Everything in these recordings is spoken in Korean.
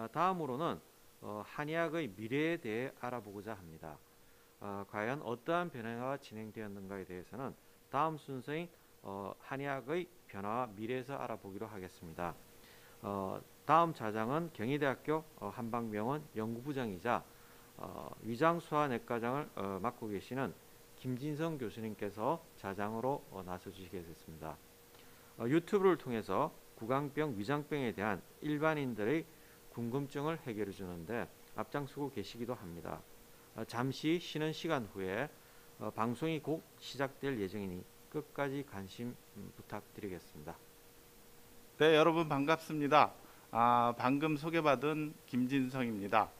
어, 다음으로는 어, 한의학의 미래에 대해 알아보고자 합니다. 어, 과연 어떠한 변화가 진행되었는가에 대해서는 다음 순서인 어, 한의학의 변화와 미래에서 알아보기로 하겠습니다. 어, 다음 자장은 경희대학교 어, 한방병원 연구부장이자 어, 위장수화내과장을 어, 맡고 계시는 김진성 교수님께서 자장으로 어, 나서주시게 됐습니다. 어, 유튜브를 통해서 구강병, 위장병에 대한 일반인들의 궁금증을 해결해 주는데 앞장서고 계시기도 합니다. 어, 잠시 쉬는 시간 후에 어, 방송이 곧 시작될 예정이니 끝까지 관심 음, 부탁드리겠습니다. 네, 여러분 반갑습니다. 아, 방금 소개받은 김진성입니다.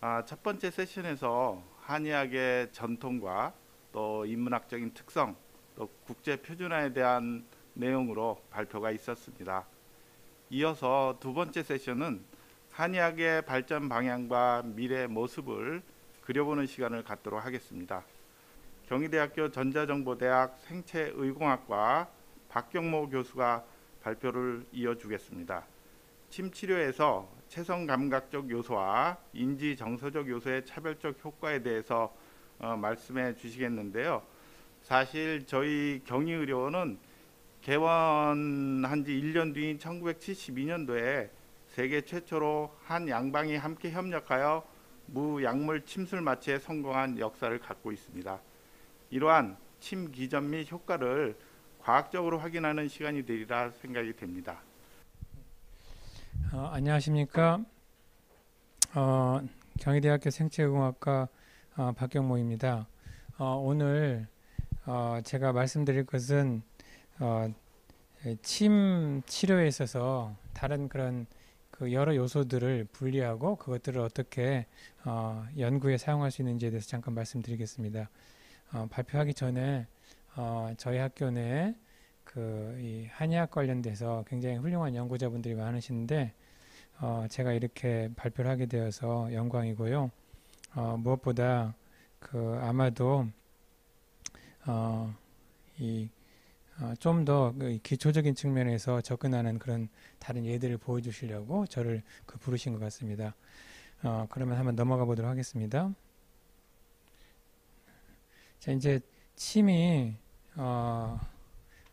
아, 첫 번째 세션에서 한의학의 전통과 또 인문학적인 특성, 또 국제 표준화에 대한 내용으로 발표가 있었습니다. 이어서 두 번째 세션은 한의학의 발전 방향과 미래 모습을 그려보는 시간을 갖도록 하겠습니다. 경희대학교 전자정보대학 생체의공학과 박경모 교수가 발표를 이어주겠습니다. 침 치료에서 체성 감각적 요소와 인지 정서적 요소의 차별적 효과에 대해서 어, 말씀해 주시겠는데요. 사실 저희 경희의료원은 개원한 지 1년 뒤인 1972년도에 세계 최초로 한 양방이 함께 협력하여 무약물 침술 마취에 성공한 역사를 갖고 있습니다. 이러한 침 기전 및 효과를 과학적으로 확인하는 시간이 되리라 생각이 됩니다. 어, 안녕하십니까. 어, 경희대학교 생체공학과 어, 박경모입니다. 어, 오늘 어, 제가 말씀드릴 것은 어, 침 치료에 있어서 다른 그런 그 여러 요소들을 분리하고 그것들을 어떻게 어, 연구에 사용할 수 있는지에 대해서 잠깐 말씀드리겠습니다. 어, 발표하기 전에 어, 저희 학교 내에 그이 한의학 관련돼서 굉장히 훌륭한 연구자분들이 많으신데 어, 제가 이렇게 발표를 하게 되어서 영광이고요. 어, 무엇보다 그 아마도 어, 이 어, 좀더 그 기초적인 측면에서 접근하는 그런 다른 예들을 보여주시려고 저를 그 부르신 것 같습니다. 어, 그러면 한번 넘어가 보도록 하겠습니다. 자, 이제 침이 어,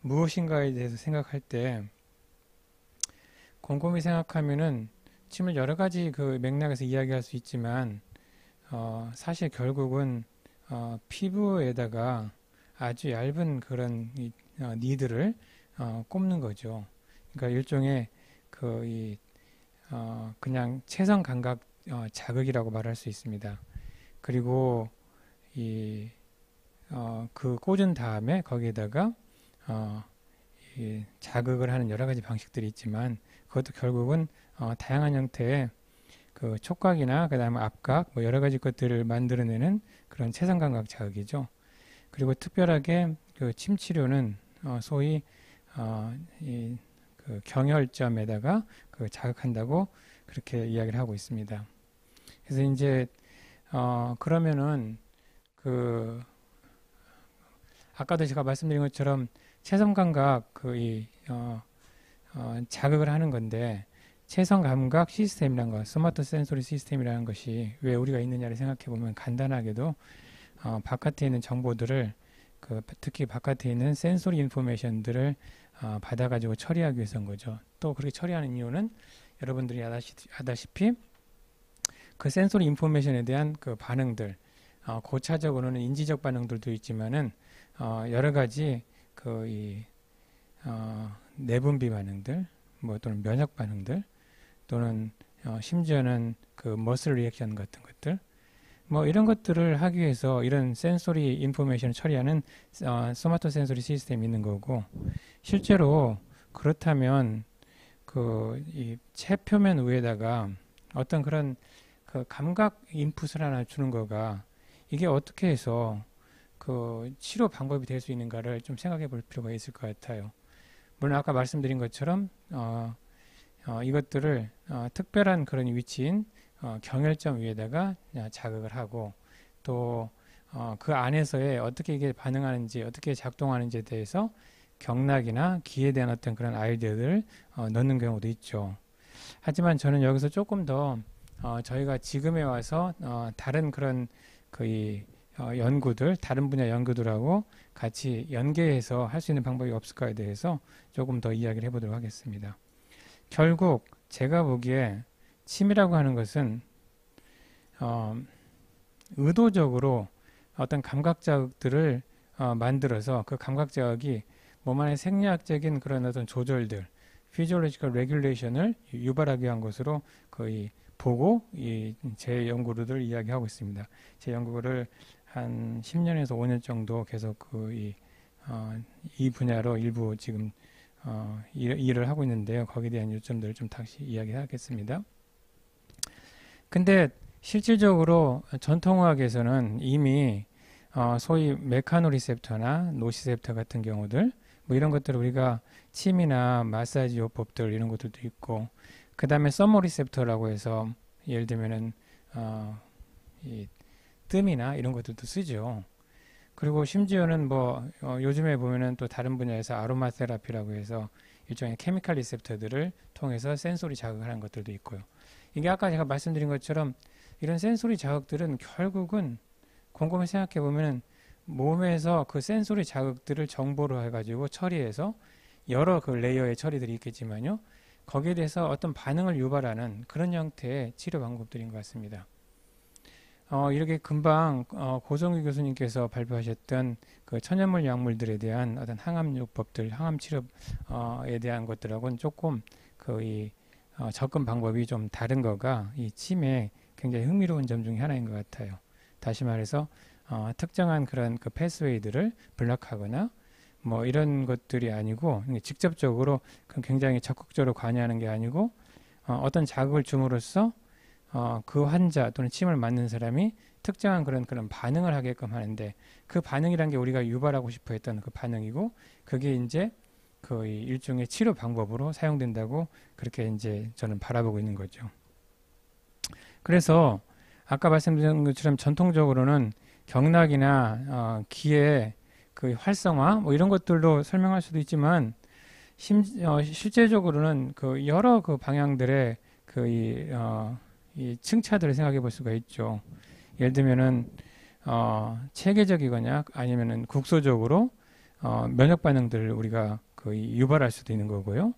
무엇인가에 대해서 생각할 때 곰곰이 생각하면은 침을 여러 가지 그 맥락에서 이야기할 수 있지만 어, 사실 결국은 어, 피부에다가 아주 얇은 그런 이, 어, 니들을 어, 꼽는 거죠. 그러니까 일종의 그 이 어, 그냥 체성 감각 어, 자극이라고 말할 수 있습니다. 그리고 이 어, 그 꽂은 다음에 거기에다가 어, 이 자극을 하는 여러 가지 방식들이 있지만 그것도 결국은 어, 다양한 형태의 그 촉각이나 그다음에 압각 뭐 여러 가지 것들을 만들어내는 그런 체성 감각 자극이죠. 그리고 특별하게 그 침 치료는 어, 소위 어, 이, 그 경혈점에다가 그 자극한다고 그렇게 이야기를 하고 있습니다. 그래서 이제 어, 그러면은 그 아까도 제가 말씀드린 것처럼 체성 감각 그이 어, 어, 자극을 하는 건데 체성 감각 시스템이란 거, somatosensory system이라는 것이 왜 우리가 있느냐를 생각해 보면 간단하게도 어, 바깥에 있는 정보들을 그 특히 바깥에 있는 sensory information들을 어, 받아가지고 처리하기 위해서인 거죠. 또 그렇게 처리하는 이유는 여러분들이 아다시피 그 sensory information에 대한 그 반응들, 어, 고차적으로는 인지적 반응들도 있지만은 어, 여러 가지 그이 어, 내분비 반응들, 뭐 또는 면역 반응들, 또는 어, 심지어는 그 muscle reaction 같은 것들, 뭐 이런 것들을 하기 위해서 이런 sensory information을 처리하는 어, somatosensory system이 있는 거고 실제로 그렇다면 그이 체표면 위에다가 어떤 그런 그 감각 인풋을 하나 주는 거가 이게 어떻게 해서 그 치료 방법이 될 수 있는가를 좀 생각해 볼 필요가 있을 것 같아요. 물론 아까 말씀드린 것처럼 어, 어, 이것들을 어, 특별한 그런 위치인 어, 경혈점 위에다가 자극을 하고 또그 어, 안에서의 어떻게 이게 반응하는지 어떻게 작동하는지에 대해서 경락이나 기에 대한 어떤 그런 아이디어들을 어, 넣는 경우도 있죠. 하지만 저는 여기서 조금 더 어, 저희가 지금에 와서 어, 다른 그런 그이 어, 연구들 다른 분야 연구들하고 같이 연계해서 할 수 있는 방법이 없을까에 대해서 조금 더 이야기를 해보도록 하겠습니다. 결국 제가 보기에 침이라고 하는 것은 어, 의도적으로 어떤 감각 자극들을 어, 만들어서 그 감각 자극이 몸 안에 생리학적인 그런 어떤 조절들, physiological regulation을 유발하기 위한 것으로 거의 보고 이 제 연구를 이야기하고 있습니다. 제 연구를 한 10년에서 5년 정도 계속 그이 어, 이 분야로 일부 지금 어, 일, 일을 하고 있는데요. 거기에 대한 요점들을 좀 다시 이야기하겠습니다. 근데 실질적으로 전통의학에서는 이미 어, 소위 mechanoreceptor나 nociceptor 같은 경우들 뭐 이런 것들을 우리가 침이나 마사지 요법들 이런 것들도 있고 그 다음에 thermoreceptor라고 해서 예를 들면은 어, 이 뜸이나 이런 것들도 쓰죠. 그리고 심지어는 뭐 어, 요즘에 보면은 또 다른 분야에서 아로마 테라피라고 해서 일종의 케미칼 리셉터들을 통해서 sensory 자극을 하는 것들도 있고요. 이게 아까 제가 말씀드린 것처럼 이런 sensory 자극들은 결국은 곰곰이 생각해 보면은 몸에서 그 sensory 자극들을 정보로 해가지고 처리해서 여러 그 layer의 처리들이 있겠지만요. 거기에 대해서 어떤 반응을 유발하는 그런 형태의 치료 방법들인 것 같습니다. 어, 이렇게 금방 어, 고성규 교수님께서 발표하셨던 그 천연물 약물들에 대한 어떤 항암요법들, 항암 치료에 대한 것들하고는 조금 그 이 어, 접근 방법이 좀 다른 거가 이 침에 굉장히 흥미로운 점 중에 하나인 것 같아요. 다시 말해서 어, 특정한 그런 그 패스웨이들을 블락하거나 뭐 이런 것들이 아니고 직접적으로 굉장히 적극적으로 관여하는 게 아니고 어, 어떤 자극을 줌으로써 어, 그 환자 또는 침을 맞는 사람이 특정한 그런 그런 반응을 하게끔 하는데 그 반응이란 게 우리가 유발하고 싶어 했던 그 반응이고 그게 이제 그 일종의 치료 방법으로 사용된다고 그렇게 이제 저는 바라보고 있는 거죠. 그래서 아까 말씀드린 것처럼 전통적으로는 경락이나 어, 기의 그 활성화 뭐 이런 것들도 설명할 수도 있지만 심, 어, 실제적으로는 그 여러 그 방향들의 그이 어, 이 층차들을 생각해 볼 수가 있죠. 예를 들면은 어, 체계적이거나 아니면은 국소적으로 어, 면역 반응들을 우리가 거의 유발할 수도 있는 거고요.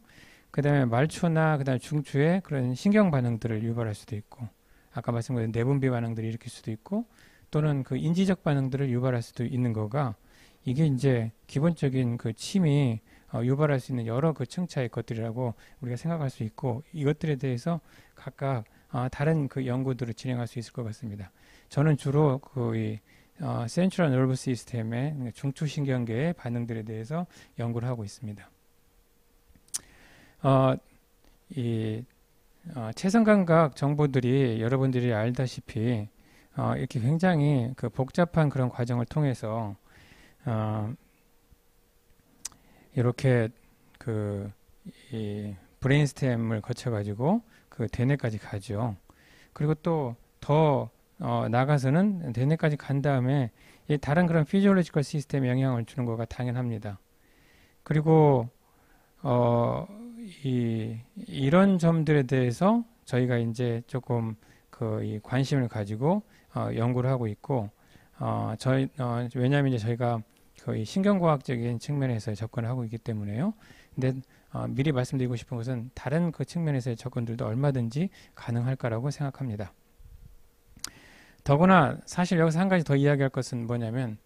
그 다음에 말초나 그 다음에 중추에 그런 신경 반응들을 유발할 수도 있고 아까 말씀드린 내분비 반응들을 일으킬 수도 있고 또는 그 인지적 반응들을 유발할 수도 있는 거가 이게 이제 기본적인 그 침이 어, 유발할 수 있는 여러 그 층차의 것들이라고 우리가 생각할 수 있고 이것들에 대해서 각각 어, 다른 그 연구들을 진행할 수 있을 것 같습니다. 저는 주로 그 어, 센트럴 nerve 시스템의 중추신경계의 반응들에 대해서 연구를 하고 있습니다. 어, 이 어, 체성감각 정보들이 여러분들이 알다시피 어, 이렇게 굉장히 그 복잡한 그런 과정을 통해서 어, 이렇게 그 이 brainstem을 거쳐가지고 그 대뇌까지 가죠. 그리고 또 더 어, 나가서는 대뇌까지 간 다음에 이 다른 그런 physiological 시스템에 영향을 주는 거가 당연합니다. 그리고 어, 이, 이런 점들에 대해서 저희가 이제 조금 그 관심을 가지고 어, 연구를 하고 있고 어, 저희 어, 왜냐하면 이제 저희가 거의 신경과학적인 측면에서 접근을 하고 있기 때문에요. 근데 어, 미리 말씀드리고 싶은 것은 다른 그 측면에서의 접근들도 얼마든지 가능할까라고 생각합니다. 더구나 사실 여기서 한 가지 더 이야기할 것은 뭐냐면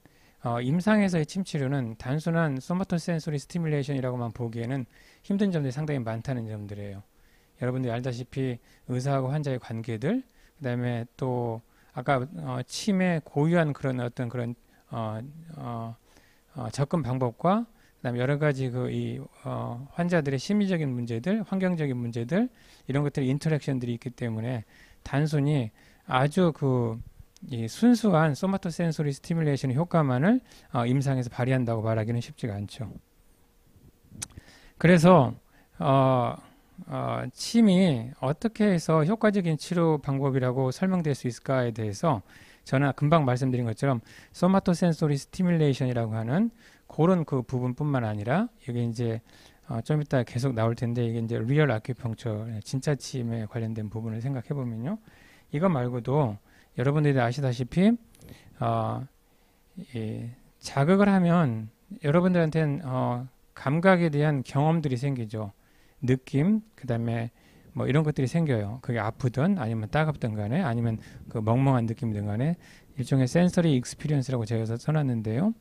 어, 임상에서의 침 치료는 단순한 somatosensory stimulation이라고만 보기에는 힘든 점들이 상당히 많다는 점들이에요. 여러분들이 알다시피 의사하고 환자의 관계들, 그 다음에 또 아까 어, 침의 고유한 그런 어떤 그런 어, 어, 어, 접근 방법과 그다음에 여러 가지 그 이 어, 환자들의 심리적인 문제들, 환경적인 문제들 이런 것들이 interaction들이 있기 때문에 단순히 아주 그 이 순수한 somatosensory stimulation 효과만을 어, 임상에서 발휘한다고 말하기는 쉽지가 않죠. 그래서 어, 어, 침이 어떻게 해서 효과적인 치료 방법이라고 설명될 수 있을까에 대해서 저는 금방 말씀드린 것처럼 somatosensory stimulation이라고 하는 그런 그 부분뿐만 아니라 여기 이제 어, 좀 이따 계속 나올 텐데 이게 이제 real acupuncture 진짜 침에 관련된 부분을 생각해 보면요. 이거 말고도 여러분들이 아시다시피 어, 이 자극을 하면 여러분들한테는 어, 감각에 대한 경험들이 생기죠. 느낌, 그 다음에 뭐 이런 것들이 생겨요. 그게 아프든 아니면 따갑든 간에 아니면 그 멍멍한 느낌이든 간에 일종의 sensory experience라고 제가 써놨는데요.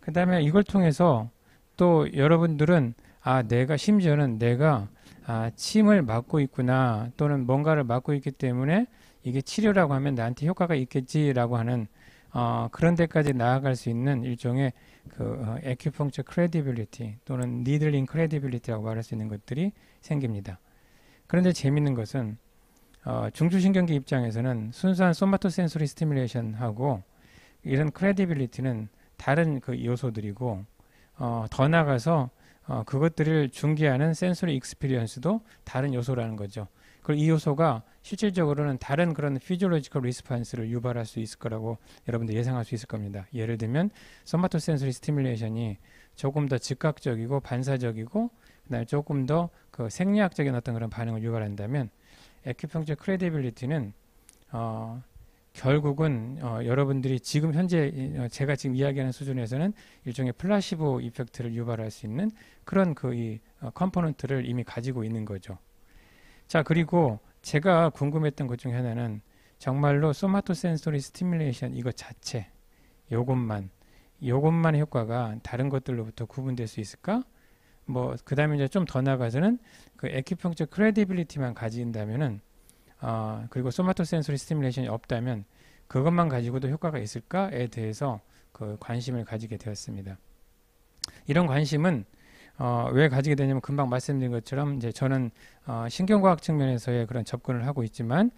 그 다음에 이걸 통해서 또 여러분들은 아 내가 심지어는 내가 아 침을 맞고 있구나 또는 뭔가를 맞고 있기 때문에 이게 치료라고 하면 나한테 효과가 있겠지라고 하는 어, 그런 데까지 나아갈 수 있는 일종의 그 어, acupuncture credibility 또는 needling credibility라고 말할 수 있는 것들이 생깁니다. 그런데 재밌는 것은 어, 중추신경계 입장에서는 순수한 somatosensory stimulation하고 이런 credibility는 다른 그 요소들이고 어, 더 나가서 어, 그것들을 중개하는 sensory experience도 다른 요소라는 거죠. 이 요소가 실질적으로는 다른 그런 physiological response를 유발할 수 있을 거라고 여러분들 예상할 수 있을 겁니다. 예를 들면 somatosensory stimulation이 조금 더 즉각적이고 반사적이고 그다음에 조금 더 그 생리학적인 어떤 그런 반응을 유발한다면 acupuncture credibility는 어, 결국은 어, 여러분들이 지금 현재 어, 제가 지금 이야기하는 수준에서는 일종의 placebo effect를 유발할 수 있는 그런 그 이 어, component를 이미 가지고 있는 거죠. 자 그리고 제가 궁금했던 것 중에 하나는 정말로 somatosensory stimulation 이거 자체 요것만 요것만의 효과가 다른 것들로부터 구분될 수 있을까? 뭐 그다음에 이제 좀 더 나가서는 그 acupuncture credibility만 가진다면은 어, 그리고 somatosensory stimulation이 없다면 그것만 가지고도 효과가 있을까에 대해서 그 관심을 가지게 되었습니다. 이런 관심은 어, 왜 가지게 되냐면 금방 말씀드린 것처럼 이제 저는 어, 신경과학 측면에서의 그런 접근을 하고 있지만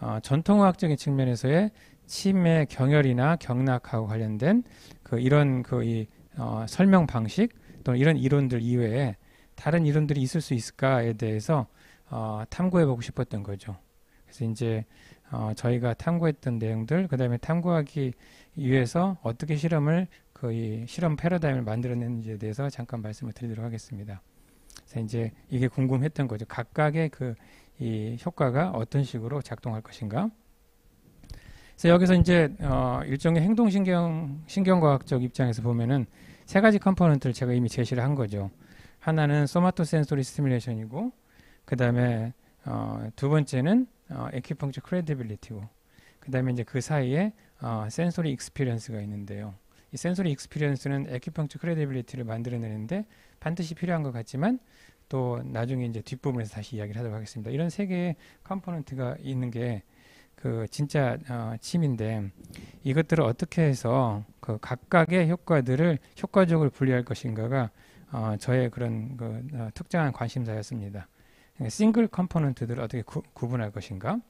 어, 전통의학적인 측면에서의 치매 경혈이나 경락하고 관련된 그 이런 그이 어, 설명 방식 또는 이런 이론들 이외에 다른 이론들이 있을 수 있을까에 대해서 어, 탐구해 보고 싶었던 거죠. 그래서 이제 어, 저희가 탐구했던 내용들, 그 다음에 탐구하기 위해서 어떻게 실험을 거의 실험 패러다임을 만들어냈는지에 대해서 잠깐 말씀을 드리도록 하겠습니다. 그래서 이제 이게 궁금했던 거죠. 각각의 그 이 효과가 어떤 식으로 작동할 것인가. 그래서 여기서 이제 어, 일종의 행동신경 신경과학적 입장에서 보면은 세 가지 component를 제가 이미 제시를 한 거죠. 하나는 somatosensory stimulation이고, 그 다음에 어, 두 번째는 어, acupuncture credibility고, 그 다음에 이제 그 사이에 어, sensory experience가 있는데요. 이 sensory experience는 acupuncture credibility를 만들어내는데 반드시 필요한 것 같지만 또 나중에 이제 뒷부분에서 다시 이야기를 하도록 하겠습니다. 이런 세 개의 component가 있는 게 그 진짜 어, 침인데 이것들을 어떻게 해서 그 각각의 효과들을 효과적으로 분리할 것인가가 어, 저의 그런 그 어, 특정한 관심사였습니다. 그러니까 single component들을 어떻게 구, 구분할 것인가?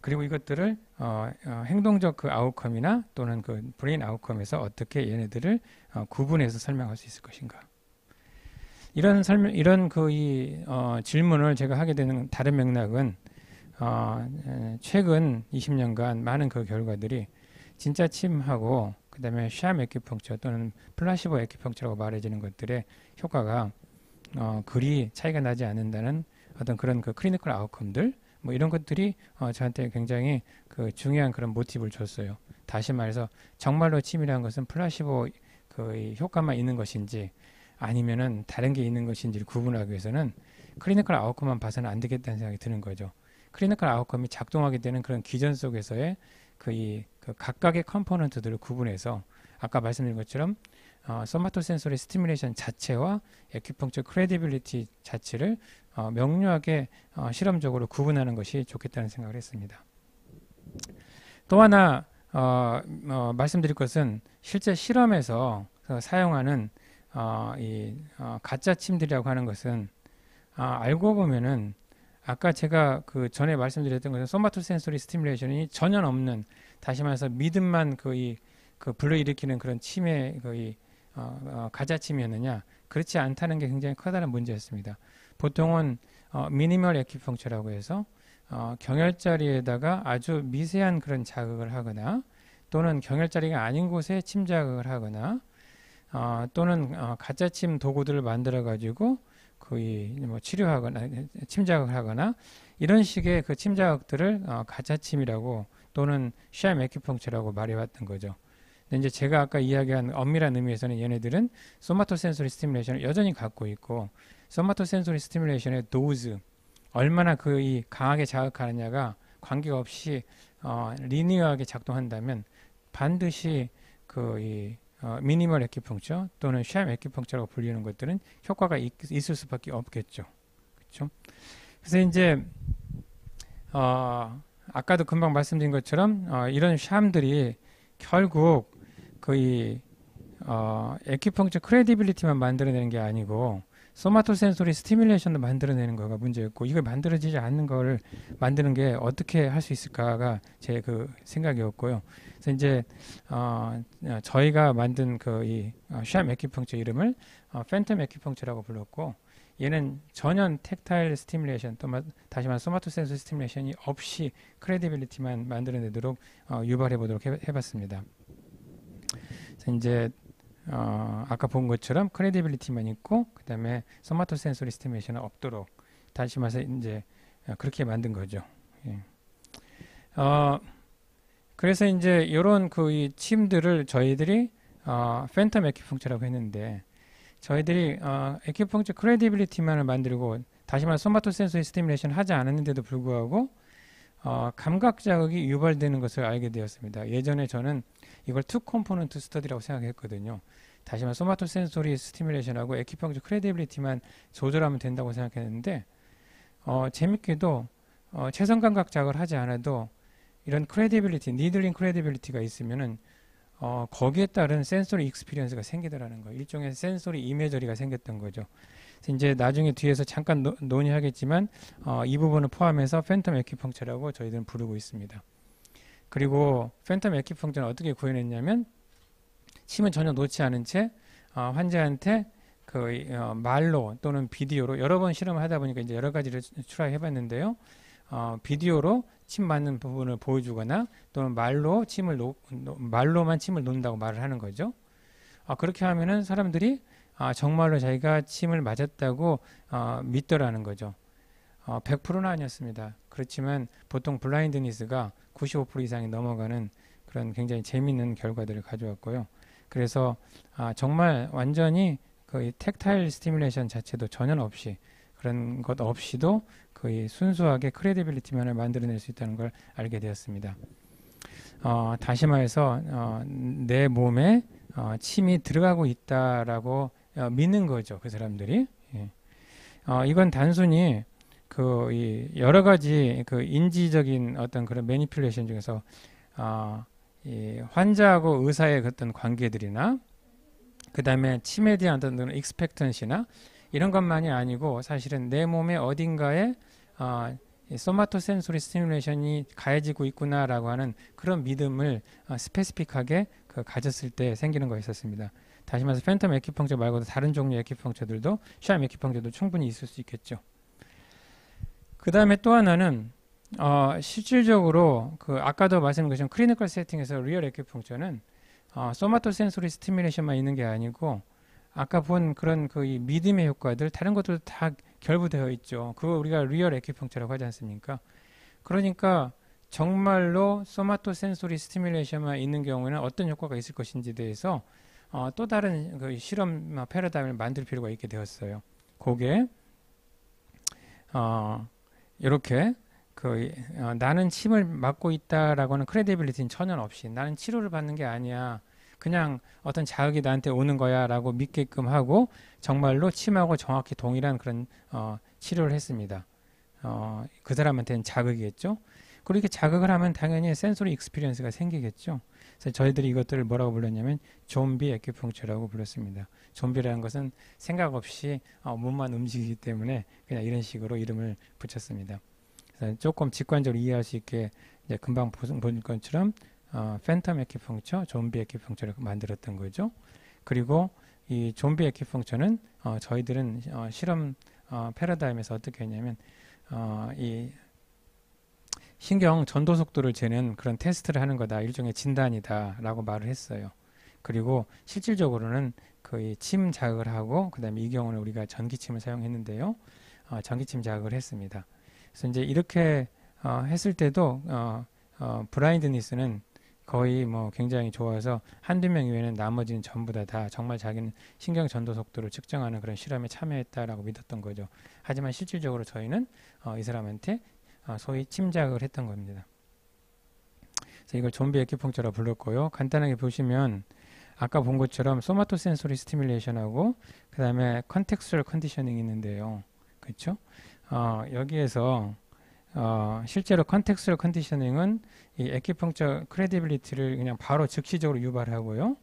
그리고 이것들을 어, 어, 행동적 그 outcome이나 또는 그 brain outcome에서 어떻게 얘네들을 어, 구분해서 설명할 수 있을 것인가. 이런 설명, 이런 그이 어, 질문을 제가 하게 되는 다른 맥락은 어, 최근 20년간 많은 그 결과들이 진짜 침하고 그다음에 sham acupuncture 또는 placebo acupuncture라고 말해지는 것들의 효과가 어, 그리 차이가 나지 않는다는 어떤 그런 그 clinical outcome들 뭐 이런 것들이 어, 저한테 굉장히 그 중요한 그런 모티브를 줬어요. 다시 말해서 정말로 침이라는 것은 플라시보 그 효과만 있는 것인지 아니면은 다른 게 있는 것인지를 구분하기 위해서는 clinical outcome만 봐서는 안 되겠다는 생각이 드는 거죠. clinical outcome이 작동하게 되는 그런 기전 속에서의 그이 그 각각의 component들을 구분해서 아까 말씀드린 것처럼 어, somatosensory stimulation 자체와 acupuncture credibility 자체를 어, 명료하게 어, 실험적으로 구분하는 것이 좋겠다는 생각을 했습니다. 또 하나 어, 어, 말씀드릴 것은 실제 실험에서 그 사용하는 어, 이 어, 가짜 침들이라고 하는 것은 아, 알고 보면은 아까 제가 그 전에 말씀드렸던 것은 somatosensory stimulation이 전혀 없는 다시 말해서 믿음만 거의 그 불러일으키는 그런 침의 거의 어, 어, 가짜침이었느냐 그렇지 않다는 게 굉장히 커다란 문제였습니다. 보통은 어, minimal acupuncture라고 해서 어, 경혈자리에다가 아주 미세한 그런 자극을 하거나 또는 경혈자리가 아닌 곳에 침 자극을 하거나 어, 또는 어, 가짜 침 도구들을 만들어 가지고 거의 뭐 치료하거나 침자극을 하거나 이런 식의 그 침자극들을 어, 가짜 침이라고 또는 sham acupuncture라고 말해왔던 거죠. 근데 이제 제가 아까 이야기한 엄밀한 의미에서는 얘네들은 somatosensory stimulation을 여전히 갖고 있고 somatosensory stimulation의 dose 얼마나 그 이 강하게 자극하느냐가 관계없이 어, linear하게 작동한다면 반드시 그이 어, minimal acupuncture 또는 sham acupuncture라고 불리는 것들은 효과가 있, 있을 수밖에 없겠죠. 그렇죠? 그래서 이제 어, 아까도 금방 말씀드린 것처럼 어, 이런 sham들이 결국 거의 어, acupuncture credibility만 만들어내는 게 아니고 somatosensory stimulation도 만들어내는 거가 문제였고 이걸 만들어지지 않는 걸 만드는 게 어떻게 할 수 있을까가 제 그 생각이었고요. 그래서 이제 어, 저희가 만든 그이 sham acupuncture 이름을 어, phantom acupuncture라고 불렀고 얘는 전혀 tactile stimulation 또 마, 다시 말해 somatosensory stimulation이 없이 credibility만 만들어내도록 어, 유발해 보도록 해, 해봤습니다. 이제 어, 아까 본 것처럼 credibility만 있고 그다음에 somatosensory stimulation은 없도록 다시 말해서 이제 어, 그렇게 만든 거죠. 예. 어, 그래서 이제 이런 그 침들을 저희들이 어, phantom acupuncture라고 했는데 저희들이 어, acupuncture credibility만을 만들고 다시 말해 somatosensory stimulation 하지 않았는데도 불구하고 어, 감각 자극이 유발되는 것을 알게 되었습니다. 예전에 저는 이걸 two component study라고 생각했거든요. 다시 말해 somatosensory stimulation하고 acupuncture credibility만 조절하면 된다고 생각했는데 어, 재밌게도 어, 체성 감각 자극을 하지 않아도 이런 credibility, needling credibility가 있으면은 어, 거기에 따른 sensory experience가 생기더라는 거예요. 일종의 sensory imagery가 생겼던 거죠. 이제 나중에 뒤에서 잠깐 노, 논의하겠지만 어, 이 부분을 포함해서 팬텀 에큐펑처라고 저희들은 부르고 있습니다. 그리고 팬텀 에큐펑처는 어떻게 구현했냐면 침은 전혀 놓지 않은 채 어, 환자한테 그 어, 말로 또는 비디오로 여러 번 실험을 하다 보니까 이제 여러 가지를 추라해 봤는데요. 어, 비디오로 침 맞는 부분을 보여주거나 또는 말로 침을 놓, 말로만 침을 놓는다고 말을 하는 거죠. 어, 그렇게 하면은 사람들이 아, 정말로 자기가 침을 맞았다고 어, 믿더라는 거죠. 어, 100%는 아니었습니다. 그렇지만 보통 blindness가 95% 이상이 넘어가는 그런 굉장히 재미있는 결과들을 가져왔고요. 그래서 아, 정말 완전히 그 tactile stimulation 자체도 전혀 없이 그런 것 없이도 거의 순수하게 credibility만을 만들어낼 수 있다는 걸 알게 되었습니다. 어, 다시 말해서 어, 내 몸에 어, 침이 들어가고 있다라고 어, 믿는 거죠. 그 사람들이. 예. 어, 이건 단순히 그 이 여러 가지 그 인지적인 어떤 그런 manipulation 중에서 어, 이 환자하고 의사의 어떤 관계들이나 그 다음에 침에 대한 어떤 expectancy나 이런 것만이 아니고 사실은 내 몸의 어딘가에 어, somatosensory stimulation이 가해지고 있구나라고 하는 그런 믿음을 어, specific하게 그 가졌을 때 생기는 거였었습니다. 다시 말해서 phantom acupuncture 말고도 다른 종류의 acupuncture들도 sham acupuncture도 충분히 있을 수 있겠죠. 그 다음에 또 하나는 어, 실질적으로 그 아까도 말씀드린 clinical setting에서 real acupuncture는 어, somatosensory stimulation만 있는 게 아니고 아까 본 그런 그 믿음의 효과들 다른 것들도 다 결부되어 있죠. 그거 우리가 real acupuncture라고 하지 않습니까? 그러니까 정말로 somatosensory stimulation만 있는 경우에는 어떤 효과가 있을 것인지에 대해서 어, 또 다른 그 실험 뭐 패러다임을 만들 필요가 있게 되었어요. 그게 어, 이렇게 그 어, 나는 침을 맞고 있다라고 하는 credibility는 전혀 없이 나는 치료를 받는 게 아니야. 그냥 어떤 자극이 나한테 오는 거야라고 믿게끔 하고 정말로 침하고 정확히 동일한 그런 어, 치료를 했습니다. 어, 그 사람한테는 자극이겠죠. 그렇게 자극을 하면 당연히 sensory experience가 생기겠죠. 그래서 저희들이 이것들을 뭐라고 불렀냐면 좀비 acupuncture라고 불렀습니다. 좀비라는 것은 생각 없이 어, 몸만 움직이기 때문에 그냥 이런 식으로 이름을 붙였습니다. 그래서 조금 직관적으로 이해할 수 있게 금방 본 것처럼 어, phantom acupuncture, 좀비 acupuncture를 만들었던 거죠. 그리고 이 좀비 acupuncture는 어, 저희들은 어, 실험 어, 패러다임에서 어떻게 했냐면 어, 이 신경 전도 속도를 재는 그런 테스트를 하는 거다. 일종의 진단이다라고 말을 했어요. 그리고 실질적으로는 거의 침 자극을 하고 그다음에 이 경우는 우리가 전기침을 사용했는데요. 어, 전기침 자극을 했습니다. 그래서 이제 이렇게 어, 했을 때도 어, 어, 브라인드니스는 거의 뭐 굉장히 좋아서 한두 명 이외에는 나머지는 전부 다, 다 정말 자기는 신경 전도 속도를 측정하는 그런 실험에 참여했다라고 믿었던 거죠. 하지만 실질적으로 저희는 어, 이 사람한테 어, 소위 침작을 했던 겁니다. 그래서 이걸 좀비 acupuncture라고 불렀고요. 간단하게 보시면 아까 본 것처럼 somatosensory stimulation하고 그 다음에 contextual conditioning이 있는데요. 그렇죠? 어, 여기에서 어, 실제로 contextual conditioning은 이 acupuncture credibility를 그냥 바로 즉시적으로 유발하고요.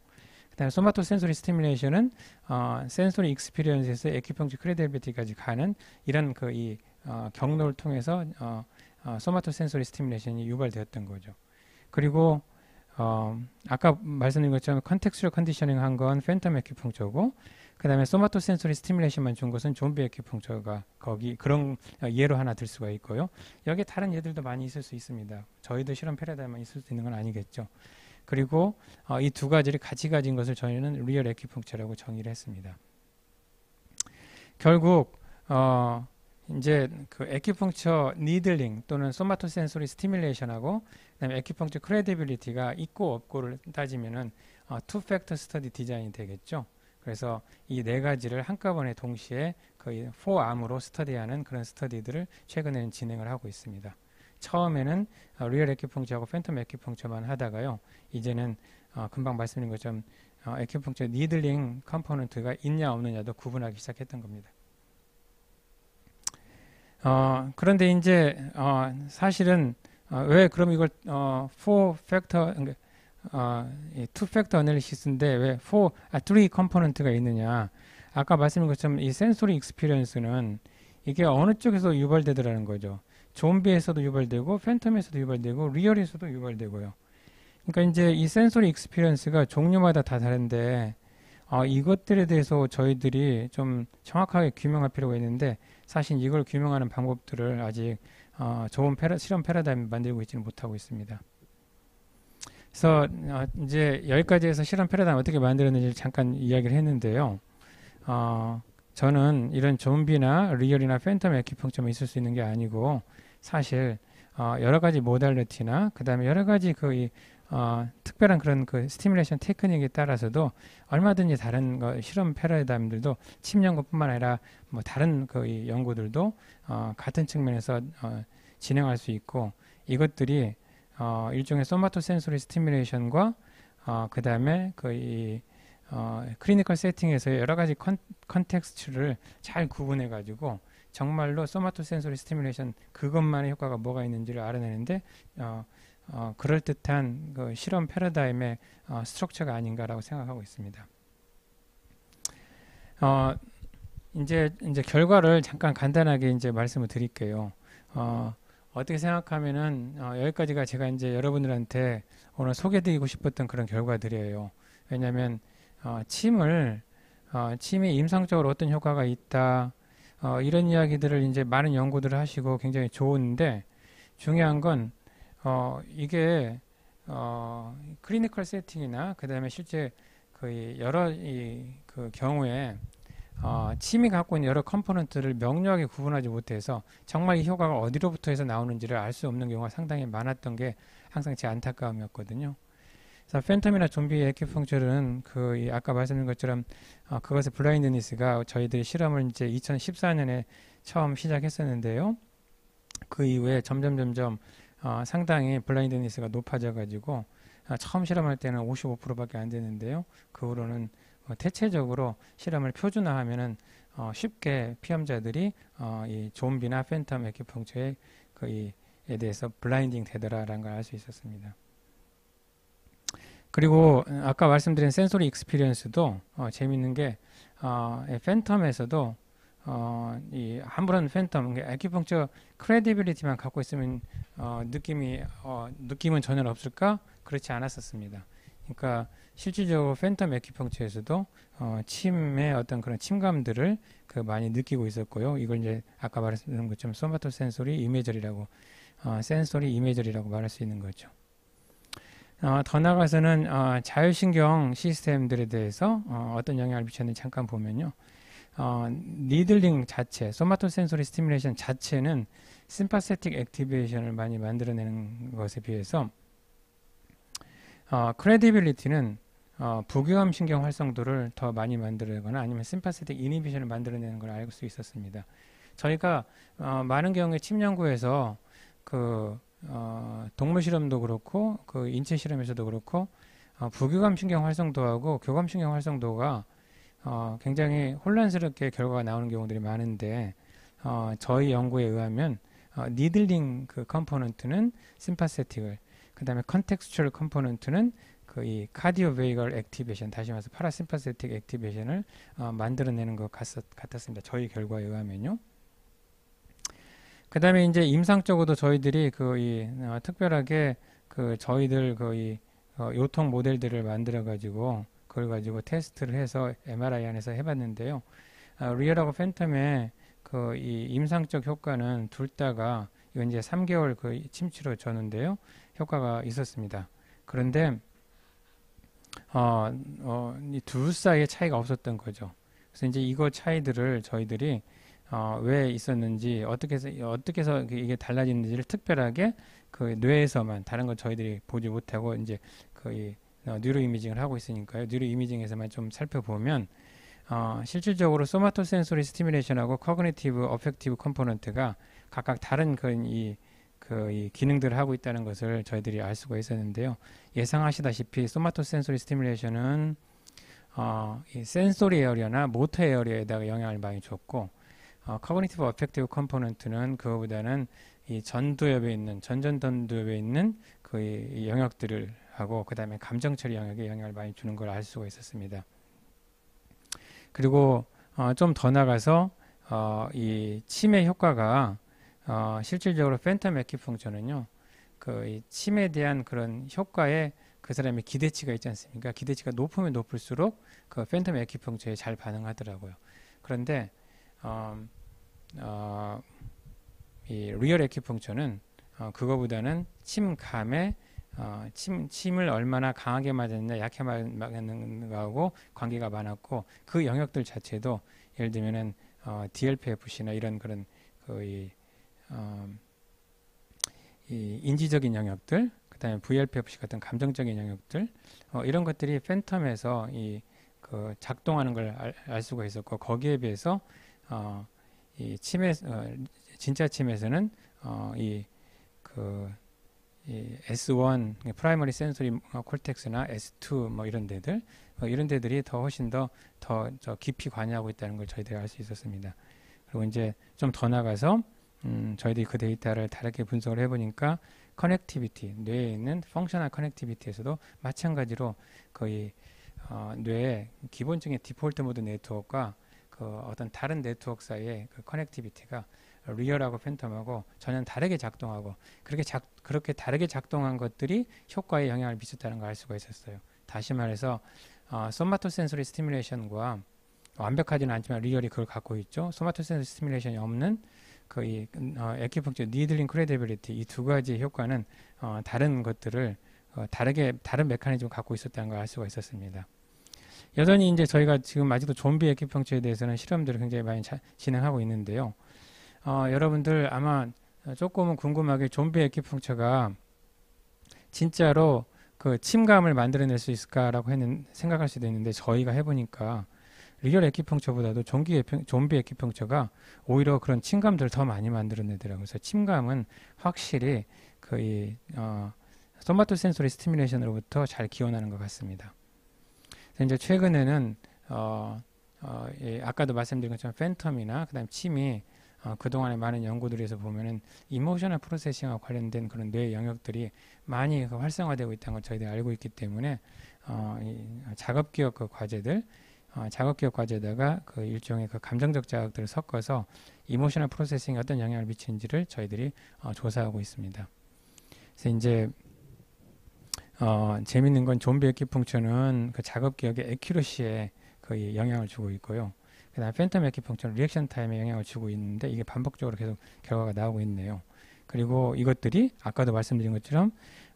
그다음에 somatosensory stimulation은 어, sensory experience에서 acupuncture credibility까지 가는 이런 그이 어, 경로를 통해서 어, 어, somatosensory stimulation이 유발되었던 거죠. 그리고 어, 아까 말씀드린 것처럼 contextual conditioning 한 건 phantom acupuncture고 그 다음에 somatosensory stimulation만 준 것은 좀비 acupuncture가 거기 그런 예로 하나 들 수가 있고요. 여기 다른 예들도 많이 있을 수 있습니다. 저희도 실험 패러다임만 있을 수 있는 건 아니겠죠. 그리고 어, 이 두 가지를 같이 가진 것을 저희는 real acupuncture라고 정의를 했습니다. 결국 어, 이제 그 acupuncture needling 또는 somatosensory stimulation하고 그다음에 acupuncture credibility가 있고 없고를 따지면은 어, two factor study design이 되겠죠. 그래서 이 네 가지를 한꺼번에 동시에 거의 four arm으로 스터디하는 그런 스터디들을 최근에는 진행을 하고 있습니다. 처음에는 어, real acupuncture하고 phantom acupuncture만 하다가요. 이제는 어, 금방 말씀드린 것처럼 어, acupuncture needling component가 있냐 없느냐도 구분하기 시작했던 겁니다. 어, 그런데 이제 어, 사실은 어, 왜 그럼 이걸 어, 4 factor 어, two factor analysis인데 왜 4, 아, 3 component가 있느냐? 아까 말씀드린 것처럼 이 sensory experience는 이게 어느 쪽에서 유발되더라는 거죠. 좀비에서도 유발되고 phantom에서도 유발되고 real에서도 유발되고요. 그러니까 이제 이 sensory experience가 종류마다 다 다른데 어, 이것들에 대해서 저희들이 좀 정확하게 규명할 필요가 있는데 사실 이걸 규명하는 방법들을 아직 어, 좋은 패러, 실험 패러다임 만들고 있지는 못하고 있습니다. 그래서 어, 이제 여기까지 해서 실험 패러다임 어떻게 만들었는지 잠깐 이야기를 했는데요. 어, 저는 이런 좀비나 real이나 phantom acupuncture만 있을 수 있는 게 아니고 사실 어, 여러 가지 modality나 그 다음에 여러 가지 그 어, 특별한 그런 그 stimulation technique에 따라서도 얼마든지 다른 거 실험 패러다임들도 침 연구뿐만 아니라 뭐 다른 그 연구들도 어, 같은 측면에서 어, 진행할 수 있고 이것들이 어, 일종의 somatosensory stimulation과 어, 그 다음에 그이 어, clinical setting에서 여러 가지 con, context를 잘 구분해 가지고 정말로 somatosensory stimulation 그것만의 효과가 뭐가 있는지를 알아내는데 어, 어, 그럴듯한 그 실험 패러다임의 어, structure가 아닌가라고 생각하고 있습니다. 어, 이제 이제 결과를 잠깐 간단하게 이제 말씀을 드릴게요. 어, 어떻게 생각하면은 어, 여기까지가 제가 이제 여러분들한테 오늘 소개드리고 싶었던 그런 결과들이에요. 왜냐하면 어, 침을 어, 침이 임상적으로 어떤 효과가 있다 어, 이런 이야기들을 이제 많은 연구들을 하시고 굉장히 좋은데 중요한 건 어, 이게 어, clinical setting이나 그 다음에 실제 그 여러 이, 그 경우에 어, 침이 갖고 있는 여러 component를 명료하게 구분하지 못해서 정말 이 효과가 어디로부터 해서 나오는지를 알 수 없는 경우가 상당히 많았던 게 항상 제 안타까움이었거든요. 그래서 phantom이나 좀비 acupuncture는 그 아까 말씀드린 것처럼 어, 그것의 blindness가 저희들이 실험을 이제 2014년에 처음 시작했었는데요. 그 이후에 점점 점점 어, 상당히 blindness가 높아져 가지고 어, 처음 실험할 때는 55%밖에 안 되는데요. 그 후로는 어, 대체적으로 실험을 표준화하면은 어, 쉽게 피험자들이 어, 이 좀비나 phantom acupuncture에 그에 대해서 blinding 되더라라는 걸 알 수 있었습니다. 그리고 아까 말씀드린 sensory experience도 어, 재밌는 게 어, phantom에서도 어, 이 아무런 phantom, acupuncture credibility만 갖고 있으면 어, 느낌이 어, 느낌은 전혀 없을까? 그렇지 않았었습니다. 그러니까 실질적으로 phantom acupuncture에서도 어, 침의 어떤 그런 침감들을 그 많이 느끼고 있었고요. 이걸 이제 아까 말했던 것처럼 somatosensory imagery라고 어, sensory imagery라고 말할 수 있는 거죠. 어, 더 나가서는 어, 자율신경 시스템들에 대해서 어, 떤 영향을 미쳤는지 잠깐 보면요. 어, needling 자체, somatosensory stimulation 자체는 sympathetic activation을 많이 만들어내는 것에 비해서 어, credibility는 어, 부교감 신경 활성도를 더 많이 만들거나 아니면 sympathetic inhibition을 만들어내는 걸 알 수 있었습니다. 저희가 어, 많은 경우에 침 연구에서 그 어, 동물 실험도 그렇고 그 인체 실험에서도 그렇고 어, 부교감 신경 활성도하고 교감 신경 활성도가 어, 굉장히 혼란스럽게 결과가 나오는 경우들이 많은데 어, 저희 연구에 의하면 어, needling 그 component는 sympathetic을 그다음에 contextual component는 그 이 cardiovagal activation 다시 말해서 parasympathetic activation을 어, 만들어내는 것 같았, 같았습니다. 저희 결과에 의하면요. 그다음에 이제 임상적으로도 저희들이 그이 어, 특별하게 그 저희들 그이 어, 요통 모델들을 만들어 가지고 그걸 가지고 테스트를 해서 MRI 안에서 해봤는데요. 어, real하고 phantom의 그 이 임상적 효과는 둘 다가 이제 3개월 그 침치로 줬는데요. 효과가 있었습니다. 그런데 어, 어, 이 둘 사이에 차이가 없었던 거죠. 그래서 이제 이거 차이들을 저희들이 어, 왜 있었는지 어떻게 해서 어떻게 해서 이게 달라지는지를 특별하게 그 뇌에서만 다른 건 저희들이 보지 못하고 이제 거의 어, 뉴로 이미징을 하고 있으니까요. 뉴로 이미징에서만 좀 살펴보면 어, 실질적으로 somatosensory stimulation하고 cognitive affective component가 각각 다른 그이 그이 기능들을 하고 있다는 것을 저희들이 알 수가 있었는데요. 예상하시다시피 somatosensory stimulation은 어, 이 sensory area나 motor area에다가 영향을 많이 줬고 어, cognitive affective component는 그거보다는 이 전두엽에 있는 전전전두엽에 있는 그이 영역들을 하고 그 다음에 감정 처리 영역에 영향을 많이 주는 걸 알 수가 있었습니다. 그리고 어, 좀 더 나가서 어, 이 침의 효과가 어, 실질적으로 phantom acupuncture는요, 그 침에 대한 그런 효과에 그 사람의 기대치가 있지 않습니까? 기대치가 높으면 높을수록 그 phantom acupuncture에 잘 반응하더라고요. 그런데 어, 어, 이 real acupuncture는 어, 그거보다는 침감에 어, 침, 침을 얼마나 강하게 맞았느냐 약하게 맞았는가하고 관계가 많았고 그 영역들 자체도 예를 들면은 어, DLPFC나 이런 그런 거의 어, 이 인지적인 영역들, 그다음에 VLPFC 같은 감정적인 영역들 어, 이런 것들이 phantom에서 이 그 작동하는 걸 알 수가 있었고 거기에 비해서 어, 이 침에 어, 진짜 침에서는 어, 이그 이 S1 primary sensory cortex나 S2 뭐 이런 데들 어, 이런 데들이 더 훨씬 더더저 깊이 관여하고 있다는 걸 저희들이 알 수 있었습니다. 그리고 이제 좀 더 나가서 음, 저희들이 그 데이터를 다르게 분석을 해보니까 connectivity 뇌에 있는 functional connectivity에서도 마찬가지로 거의 어, 뇌의 기본적인 default mode network가 그 어떤 다른 네트워크 사이의 그 connectivity가 real하고 phantom하고 전혀 다르게 작동하고 그렇게 작, 그렇게 다르게 작동한 것들이 효과에 영향을 미쳤다는 걸 알 수가 있었어요. 다시 말해서 어, somatosensory stimulation과 완벽하지는 않지만 real이 그걸 갖고 있죠. somatosensory stimulation이 없는 그이 어, acupuncture needling credibility 이 두 가지 효과는 어, 다른 것들을 어, 다르게 다른 메커니즘을 갖고 있었다는 걸 알 수가 있었습니다. 여전히 이제 저희가 지금 아직도 좀비 acupuncture에 대해서는 실험들을 굉장히 많이 자, 진행하고 있는데요. 어, 여러분들 아마 조금은 궁금하게 좀비 acupuncture가 진짜로 그 침감을 만들어낼 수 있을까라고 했는, 생각할 수도 있는데 저희가 해보니까 real acupuncture보다도 좀비, 좀비 acupuncture가 오히려 그런 침감들을 더 많이 만들어내더라고요. 그래서 침감은 확실히 그이 어, somatosensory stimulation으로부터 잘 기원하는 것 같습니다. 이제 최근에는 어, 어, 예, 아까도 말씀드린 것처럼 phantom이나 그다음 침이 어, 그동안에 많은 연구들에서 보면은 emotional processing과 관련된 그런 뇌 영역들이 많이 그 활성화되고 있다는 걸 저희들이 알고 있기 때문에 어, 이 작업 기억 그 과제들 어, 작업 기억 과제에다가 그 일종의 그 감정적 자극들을 섞어서 emotional processing에 어떤 영향을 미치는지를 저희들이 어, 조사하고 있습니다. 그래서 이제 어, 재밌는 건 좀비 acupuncture는 그 작업 기억의 accuracy에 거의 영향을 주고 있고요. 그다음 phantom acupuncture는 reaction time에 영향을 주고 있는데 이게 반복적으로 계속 결과가 나오고 있네요. 그리고 이것들이 아까도 말씀드린 것처럼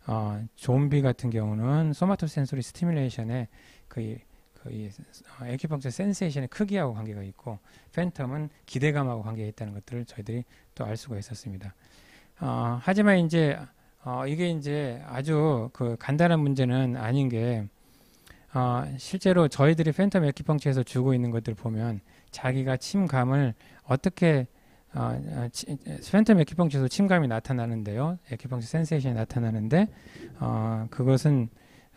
어, 좀비 같은 경우는 somatosensory stimulation의 그, 그 이, 어, acupuncture sensation의 크기하고 관계가 있고 phantom은 기대감하고 관계가 있다는 것들을 저희들이 또 알 수가 있었습니다. 어, 하지만 이제 어, 이게 이제 아주 그 간단한 문제는 아닌 게 어, 실제로 저희들이 phantom acupuncture에서 주고 있는 것들을 보면 자기가 침감을 어떻게 어, 어, 치- phantom acupuncture에서 침감이 나타나는데요. acupuncture sensation이 나타나는데 어, 그것은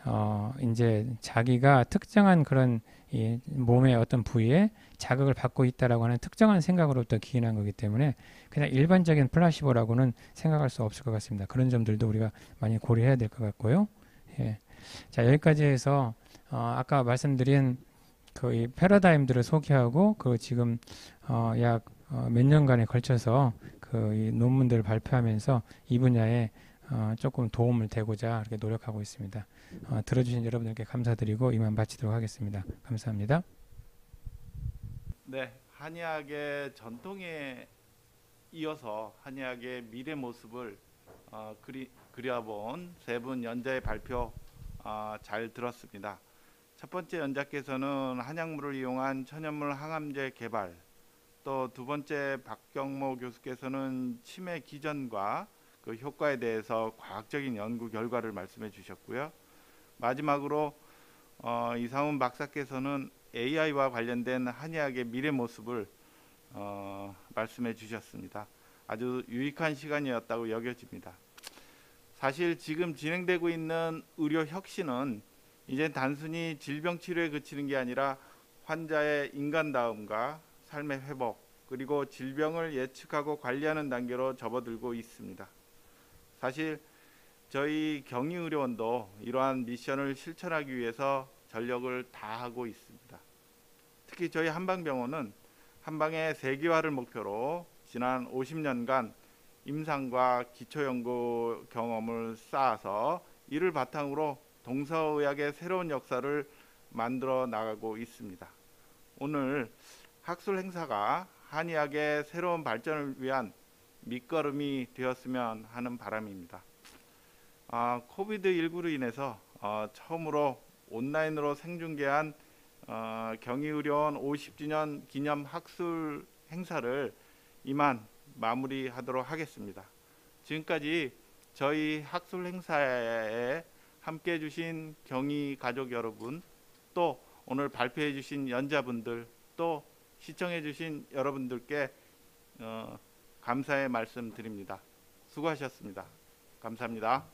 어, 이제 자기가 특정한 그런 이 몸의 어떤 부위에 자극을 받고 있다라고 하는 특정한 생각으로부터 기인한 거기 때문에 그냥 일반적인 플라시보라고는 생각할 수 없을 것 같습니다. 그런 점들도 우리가 많이 고려해야 될 것 같고요. 예. 자 여기까지 해서 어, 아까 말씀드린 그이 패러다임들을 소개하고 그 지금 어, 약 어, 몇 년간에 걸쳐서 그이 논문들을 발표하면서 이 분야에 어, 조금 도움을 되고자 이렇게 노력하고 있습니다. 어, 들어주신 여러분들께 감사드리고 이만 마치도록 하겠습니다. 감사합니다. 네, 한의학의 전통에 이어서 한의학의 미래 모습을 어, 그리, 그려본 세 분 연자의 발표 어, 잘 들었습니다. 첫 번째 연자께서는 한약물을 이용한 천연물 항암제 개발, 또 두 번째 박경모 교수께서는 치매 기전과 그 효과에 대해서 과학적인 연구 결과를 말씀해 주셨고요. 마지막으로 어, 이상훈 박사께서는 AI와 관련된 한의학의 미래 모습을 어, 말씀해 주셨습니다. 아주 유익한 시간이었다고 여겨집니다. 사실 지금 진행되고 있는 의료 혁신은 이제 단순히 질병 치료에 그치는 게 아니라 환자의 인간다움과 삶의 회복 그리고 질병을 예측하고 관리하는 단계로 접어들고 있습니다. 사실 저희 경의의료원도 이러한 미션을 실천하기 위해서 전력을 다하고 있습니다. 특히 저희 한방병원은 한방의 세계화를 목표로 지난 50년간 임상과 기초연구 경험을 쌓아서 이를 바탕으로 동서의학의 새로운 역사를 만들어 나가고 있습니다. 오늘 학술 행사가 한의학의 새로운 발전을 위한 밑거름이 되었으면 하는 바람입니다. 아, 코비드 19로 인해서 어, 처음으로 온라인으로 생중계한 어, 경희의료원 50주년 기념 학술 행사를 이만 마무리하도록 하겠습니다. 지금까지 저희 학술 행사에 함께 해 주신 경희 가족 여러분, 또 오늘 발표해 주신 연자분들, 또 시청해 주신 여러분들께 어, 감사의 말씀 드립니다. 수고하셨습니다. 감사합니다.